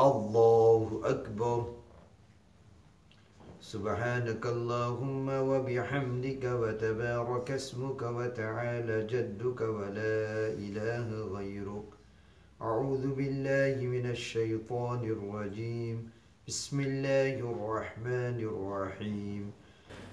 الله أكبر. سبحانك اللهم وبحمدك وتبارك اسمك وتعالى جدك ولا إله غيرك. أعوذ بالله من الشيطان الرجيم. بسم الله الرحمن الرحيم.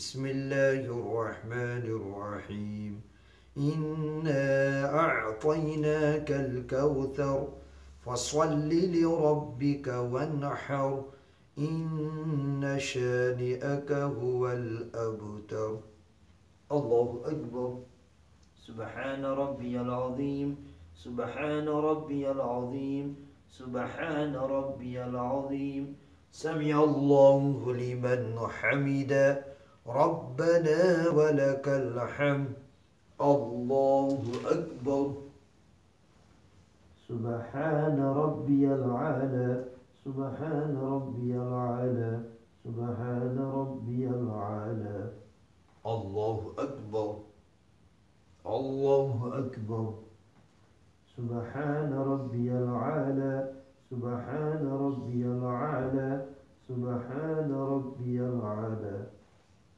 بسم الله الرحمن الرحيم. إنا أعطيناك الكوثر فصل لربك وانحر. إن شانئك هو الأبتر. الله أكبر. سبحان ربي العظيم. سبحان ربي العظيم. سبحان ربي العظيم. سمع الله لمن حمد ربنا ولك الحمد. الله أكبر. سبحان ربي العالى سبحان ربي العالى سبحان ربي العالى الله أكبر. الله أكبر. سبحان ربي العالى سبحان ربي العالى سبحان ربي العالى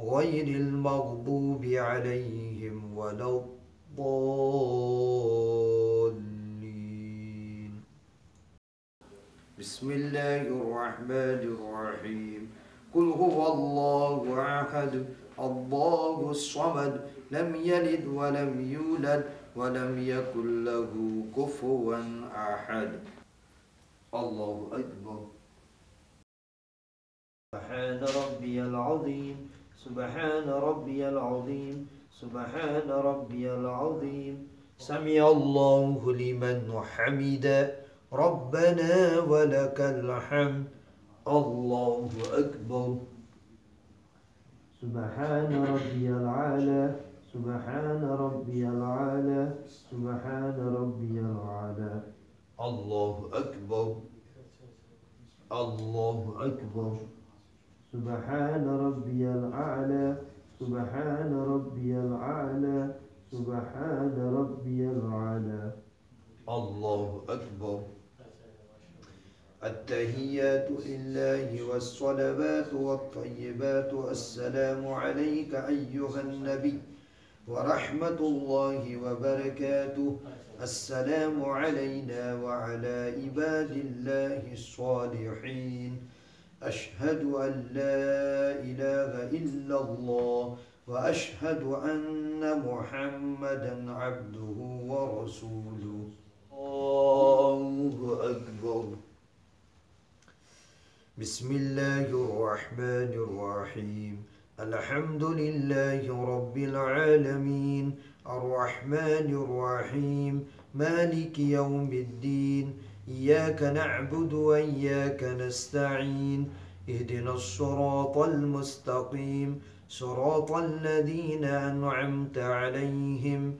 غير المغضوب عليهم ولا الضالين. بسم الله الرحمن الرحيم. قل هو الله أحد الله الصمد لم يلد ولم يولد ولم يكن له كفوا أحد. الله أكبر. سبحان ربي العظيم. سبحان ربي العظيم سبحان ربي العظيم. سمع الله لمن حمد. ربنا ولك الحمد. الله أكبر. سبحان ربي العالى سبحان ربي العالى سبحان ربي العالى. الله أكبر. الله أكبر. سبحان ربي الأعلى سبحان ربي الأعلى سبحان ربي الأعلى. الله أكبر. التهيات لله والصلوات والطيبات السلام عليك أيها النبي ورحمة الله وبركاته. السلام علينا وعلى عباد الله الصالحين. أشهد أن لا إله إلا الله وأشهد أن محمدا عبده ورسوله. الله أكبر. بسم الله الرحمن الرحيم. الحمد لله رب العالمين. الرحمن الرحيم. مالك يوم الدين. إياك نعبد وإياك نستعين اهدنا الصراط المستقيم صراط الذين أنعمت عليهم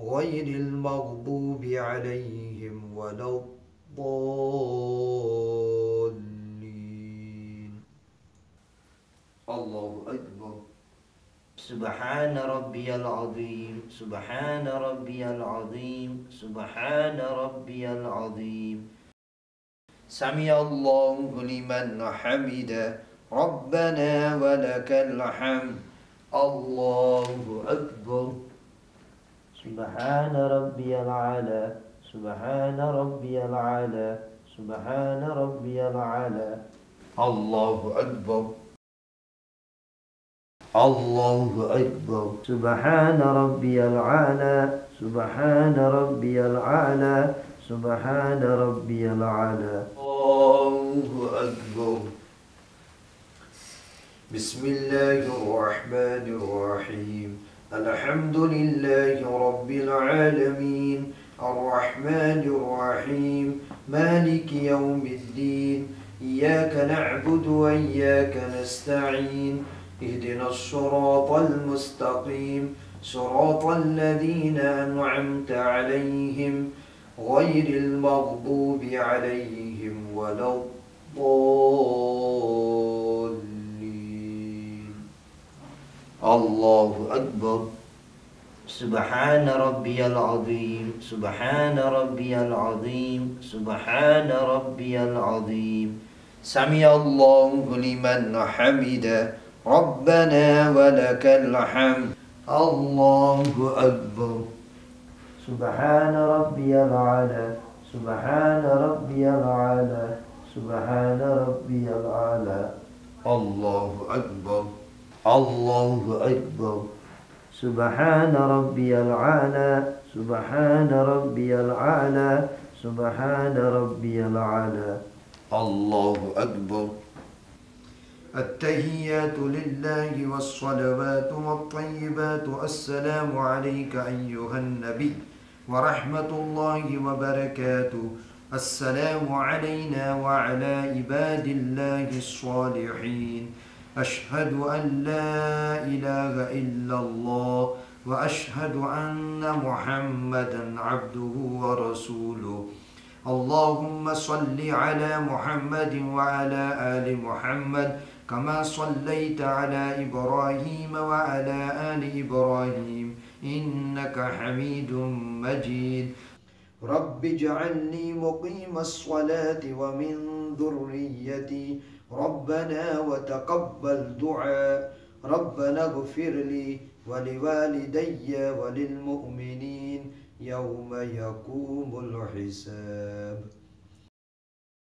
غير المغضوب عليهم ولا الضالين. الله أكبر. سبحان ربي العظيم سبحان ربي العظيم سبحان ربي العظيم. سمع الله لمن حمد ربنا ولك الحمد. الله أكبر. سبحان ربي العالى سبحان ربي العالى سبحان ربي العالى الله أكبر. الله أكبر. سبحان ربي العالى سبحان ربي العالى سبحان ربي العالى الله أكبر. بسم الله الرحمن الرحيم. الحمد لله رب العالمين. الرحمن الرحيم. مالك يوم الدين. إياك نعبد وإياك نستعين. اهدنا الصراط المستقيم. صراط الذين أنعمت عليهم غير المغضوب عليهم ولا الضالين. الله أكبر. سبحان ربي العظيم. سبحان ربي العظيم. سبحان ربي العظيم. سمع الله لمن حمده. ربنا ولك الحمد. الله أكبر. سبحان ربي العالى سبحان ربي العالى سبحان ربي العالى الله أكبر. الله أكبر. سبحان ربي العالى سبحان ربي العالى سبحان ربي العالى الله أكبر. التهيات لله والصلوات والطيبات. السلام عليك أيها النبي ورحمة الله وبركاته. السلام علينا وعلى عباد الله الصالحين. أشهد أن لا إله إلا الله وأشهد أن محمدا عبده ورسوله. اللهم صل على محمد وعلى آل محمد كما صليت على إبراهيم وعلى آل إبراهيم إنك حميد مجيد. رب اجعلني مقيم الصلاة ومن ذريتي. ربنا وتقبل دعاء. ربنا اغفر لي ولوالدي وللمؤمنين يوم يقوم الحساب.